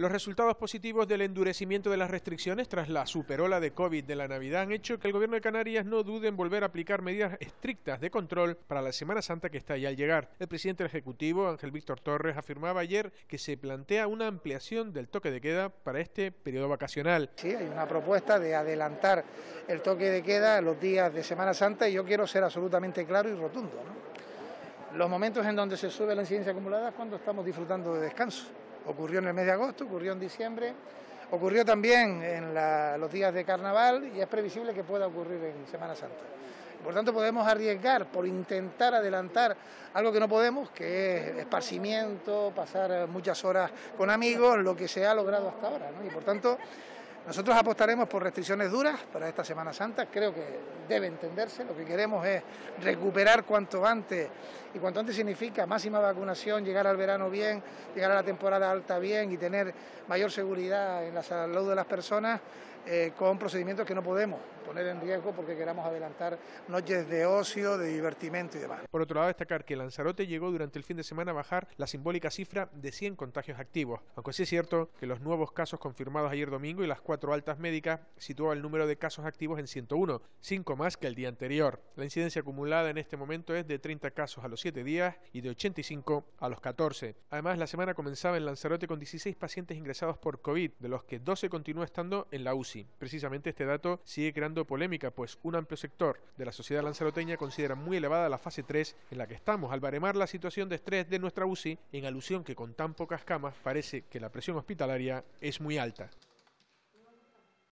Los resultados positivos del endurecimiento de las restricciones tras la superola de COVID de la Navidad han hecho que el gobierno de Canarias no dude en volver a aplicar medidas estrictas de control para la Semana Santa que está ahí al llegar. El presidente del Ejecutivo, Ángel Víctor Torres, afirmaba ayer que se plantea una ampliación del toque de queda para este periodo vacacional. Sí, hay una propuesta de adelantar el toque de queda los días de Semana Santa y yo quiero ser absolutamente claro y rotundo. Los momentos en donde se sube la incidencia acumulada es cuando estamos disfrutando de descanso. Ocurrió en el mes de agosto, ocurrió en diciembre, ocurrió también en los días de carnaval y es previsible que pueda ocurrir en Semana Santa. Por tanto, podemos arriesgar por intentar adelantar algo que no podemos, que es esparcimiento, pasar muchas horas con amigos, lo que se ha logrado hasta ahora. Y por tanto, nosotros apostaremos por restricciones duras para esta Semana Santa, creo que debe entenderse, lo que queremos es recuperar cuanto antes, y cuanto antes significa máxima vacunación, llegar al verano bien, llegar a la temporada alta bien y tener mayor seguridad en la salud de las personas eh, con procedimientos que no podemos poner en riesgo porque queramos adelantar noches de ocio, de divertimento y demás. Por otro lado, destacar que Lanzarote llegó durante el fin de semana a bajar la simbólica cifra de 100 contagios activos, aunque sí es cierto que los nuevos casos confirmados ayer domingo y las cuatro altas médicas situó el número de casos activos en 101, cinco más que el día anterior. La incidencia acumulada en este momento es de 30 casos a los 7 días y de 85 a los 14. Además, la semana comenzaba en Lanzarote con 16 pacientes ingresados por COVID, de los que 12 continúan estando en la Precisamente este dato sigue creando polémica, pues un amplio sector de la sociedad lanzaroteña considera muy elevada la fase 3 en la que estamos, al baremar la situación de estrés de nuestra UCI, en alusión que con tan pocas camas parece que la presión hospitalaria es muy alta.